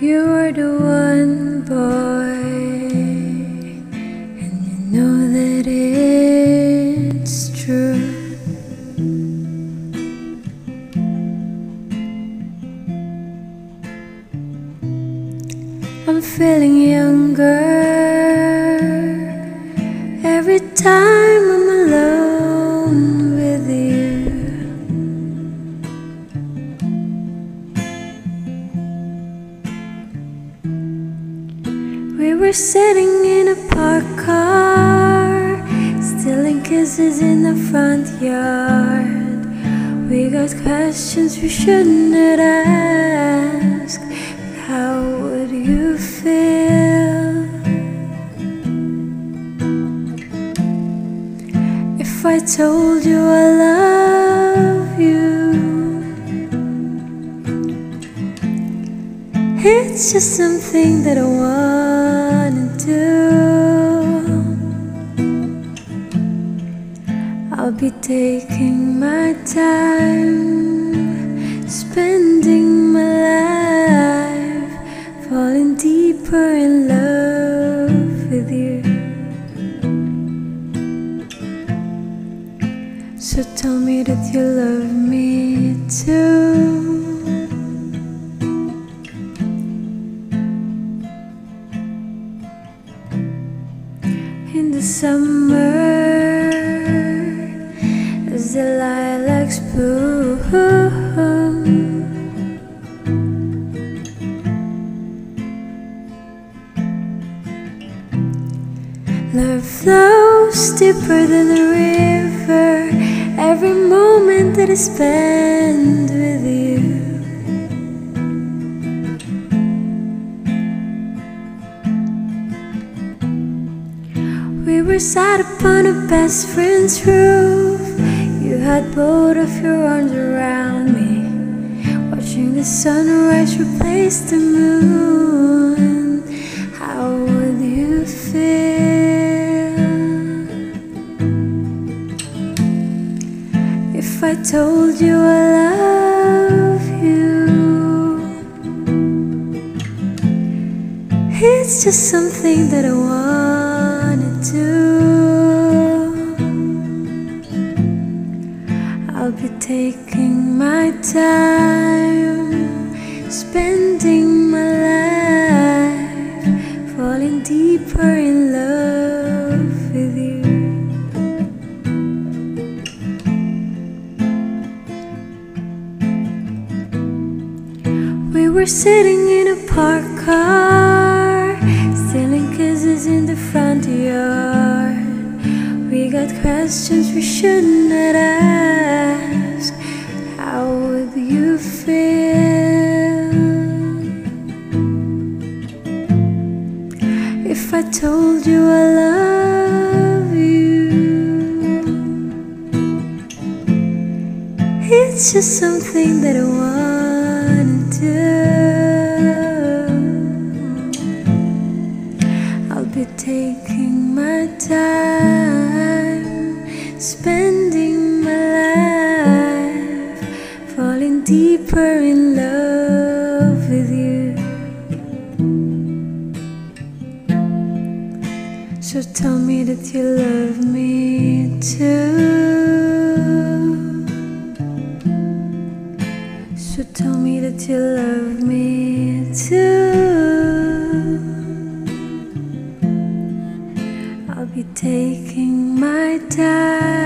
You are the one boy, and you know that it's true. I'm feeling younger We were sitting in a parked car, stealing kisses in the front yard. We got questions we shouldn't. But how would you feel if I told you I love you? It's just something that I wanna do. I'll be taking my time, spending my life, falling deeper in love with you. So tell me that you love me too. The summer as the lilacs bloom. Love flows deeper than the river. Every moment that I spend with you. We were sat upon a best friend's roof. You had both of your arms around me, watching the sunrise replace the moon. How would you feel if I told you I love you? It's just something that I wanna taking my time, spending my life, falling deeper in love with you. We were sitting in a park car, stealing kisses in the front yard. We got questions we shouldn't have if I told you I love you? It's just something that I wanna do. I'll be taking my time, spending my life, falling deeper in love that you love me too. So tell me that you love me too. I'll be taking my time,